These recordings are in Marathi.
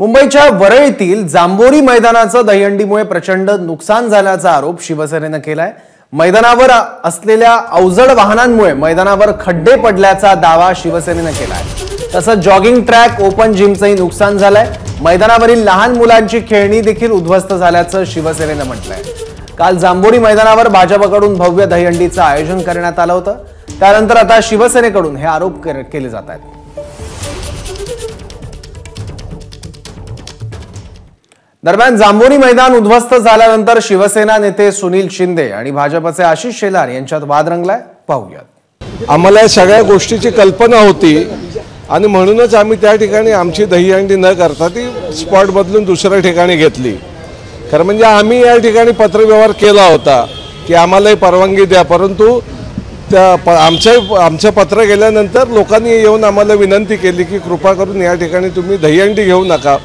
मुंबईच्या वरळीतील जांभोरी मैदानाचं दहीहंडीमुळे प्रचंड नुकसान झाल्याचा आरोप शिवसेनेनं केलाय. मैदानावर असलेल्या अवजड वाहनांमुळे मैदानावर खड्डे पडल्याचा दावा शिवसेनेनं केलाय. तसंच जॉगिंग ट्रॅक ओपन जिमचंही नुकसान झालंय. मैदानावरील लहान मुलांची खेळणी देखील उद्ध्वस्त झाल्याचं शिवसेनेनं म्हटलंय. काल जांभोरी मैदानावर भाजपकडून भव्य दहीहंडीचं आयोजन करण्यात आलं होतं. त्यानंतर आता शिवसेनेकडून हे आरोप केले जात आहेत. दरम्यान जांभोरी मैदान उद्ध्वस्त झाल्यानंतर शिवसेना नेते सुनील शिंदे आणि भाजपचे आशिष शेलार यांच्यात वाद रंगलाय. पाहूयात. आम्हाला या सगळ्या गोष्टीची कल्पना होती आणि म्हणूनच आम्ही त्या ठिकाणी आमची दहीहंडी न करता ती स्पॉट बदलून दुसऱ्या ठिकाणी घेतली. खरं म्हणजे आम्ही या ठिकाणी पत्रव्यवहार केला होता की आम्हालाही परवानगी द्या परंतु त्या प आमचं आमचं पत्र गेल्यानंतर लोकांनी येऊन आम्हाला विनंती केली की कृपा करून या ठिकाणी तुम्ही दहीहंडी घेऊ नका.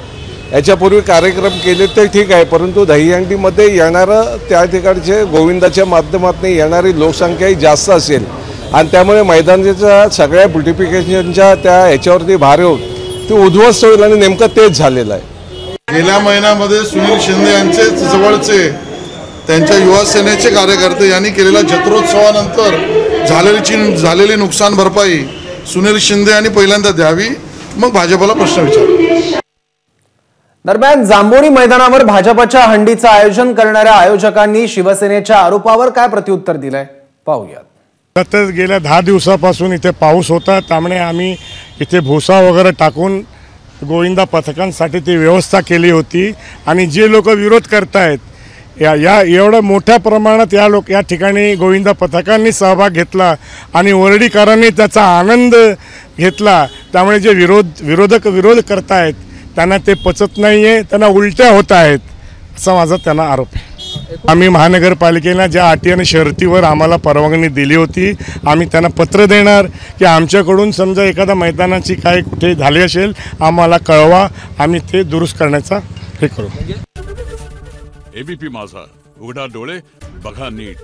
याच्यापूर्वी कार्यक्रम केले ते ठीक आहे परंतु दहीहंडीमध्ये येणारं त्या ठिकाणचे गोविंदाच्या माध्यमातून येणारी लोकसंख्याही जास्त असेल. आणि त्यामुळे मैदानाच्या सगळ्या ब्युटिफिकेशनच्या त्या ह्याच्यावरती भार येऊन ते उद्ध्वस्त होईल आणि नेमकं तेच झालेलं आहे. गेल्या महिन्यामध्ये सुनील शिंदे यांचे जवळचे त्यांच्या युवा सेनेचे कार्यकर्ते यांनी केलेल्या जत्रोत्सवानंतर झालेली झालेली नुकसान भरपाई सुनील शिंदे यांनी पहिल्यांदा द्यावी. मग भाजपला प्रश्न विचार. दरम्यान जांभोरी मैदानावर भाजपच्या हंडीचं आयोजन करणाऱ्या आयोजकांनी शिवसेनेच्या आरोपावर काय प्रत्युत्तर दिलंय? पाहूयात. सतत गेल्या दहा दिवसापासून इथे पाऊस होता त्यामुळे आम्ही इथे भुसा वगैरे टाकून गोविंदा पथकांसाठी ती व्यवस्था केली होती. आणि जे लोक विरोध करतायत या या एवढ्या मोठ्या प्रमाणात या लोक या ठिकाणी गोविंदा पथकांनी सहभाग घेतला आणि वरडीकरांनी त्याचा आनंद घेतला. त्यामुळे जे विरोध विरोधक विरोध करतायत त्यांना ते पचत नाही आहे त्यांना उलट्या होत आहेत असा माझा त्यांना आरोप आहे. आम्ही महानगरपालिकेला ज्या अटी आणि शर्तीवर आम्हाला परवानगी दिली होती आम्ही त्यांना पत्र देणार की आमच्याकडून समजा एखाद्या मैदानाची काय कुठे झाली असेल आम्हाला कळवा आम्ही ते दुरुस्त करण्याचा हे करू. एबीपी माझा उघडा डोळे बघा नीट.